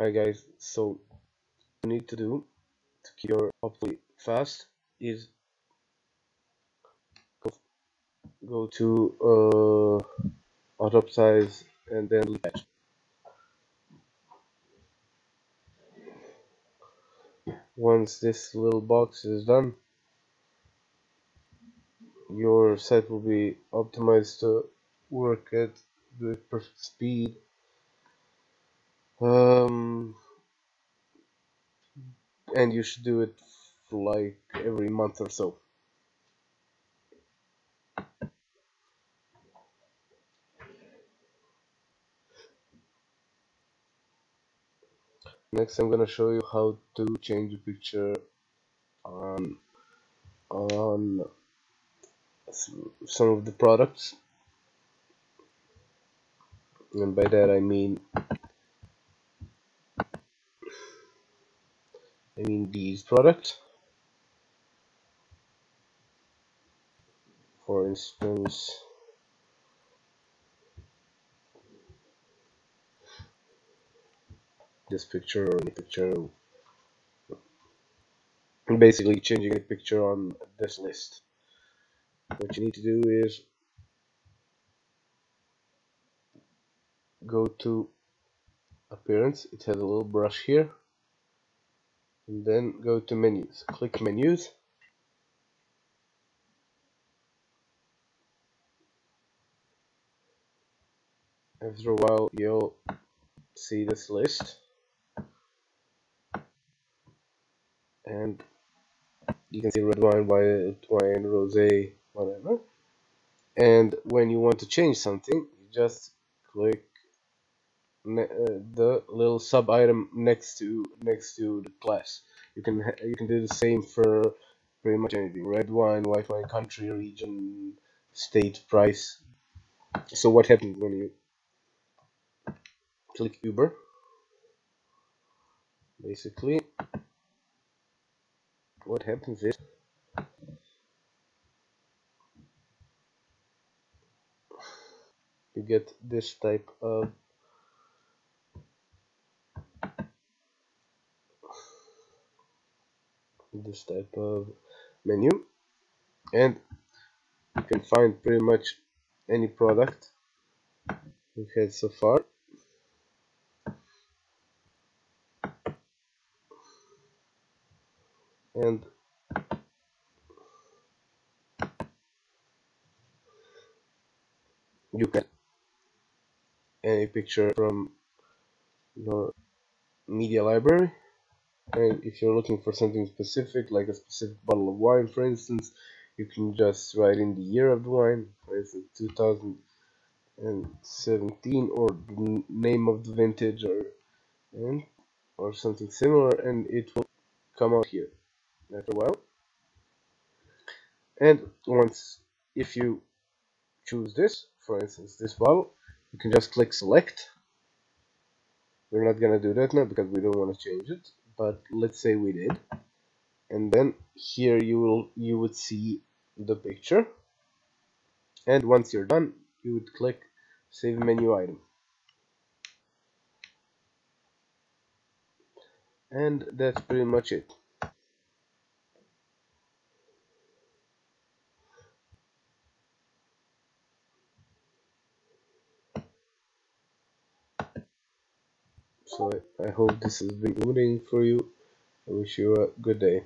Hi guys, so you need to do to cure hopefully fast is go, go to uh, auto size and then patch. Once this little box is done, your site will be optimized to work at the perfect speed. Um, and you should do it like every month or so. Next I'm gonna show you how to change the picture on on some of the products and by that I mean I mean these products. For instance this picture or any picture. Basically changing a picture on this list. What you need to do is go to appearance. It has a little brush here and then go to menus. Click menus. After a while you'll see this list. And you can see red wine, white wine, rosé, whatever. And when you want to change something, you just click Uh, the little sub item next to next to the class. You can you can do the same for pretty much anything: red wine, white wine, country, region, state, price. So what happens when you click Uber? Basically, what happens is you get this type of this type of menu. And you can find pretty much any product we've had so far. And you can any picture from your media library and if you're looking for something specific like a specific bottle of wine for instance you can just write in the year of the wine for instance 2017 or the name of the vintage or and or something similar and it will come out here. After a while. And once if you choose this for instance this bottle you can just click select. We're not gonna do that now because we don't want to change it but let's say we did. And then here you will you would see the picture. And once you're done you would click save menu item. And that's pretty much it so I, I hope this has been rewarding for you. I wish you a good day.